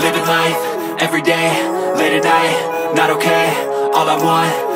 Living life, every day, late at night, not okay All I want,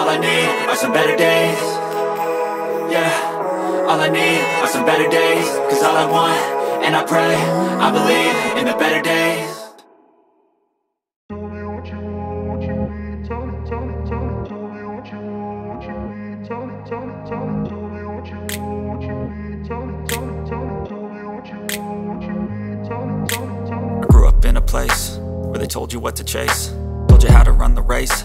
all I need are some better days Yeah, all I need are some better days Cause all I want, and I pray, I believe in the better days Tell me what you want, what you need. Tell me, tell me, tell me, tell me what you want, what you need. Tell me, tell me, tell me, tell me what you want, what you need. Tell me, tell me, tell me, tell me what you want, what you need. Tell me, tell me, tell me. I grew up in a place where they told you what to chase Told you how to run the race,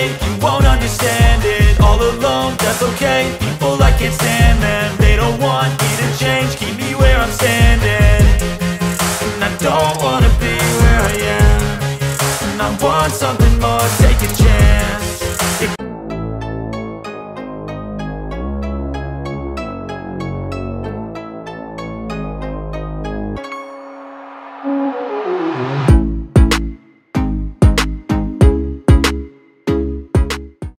fate, you won't understand it All alone, that's okay, people I can't stand them They don't want me to change, keep me where I'm standing. And I don't wanna be where I am. And I want something more,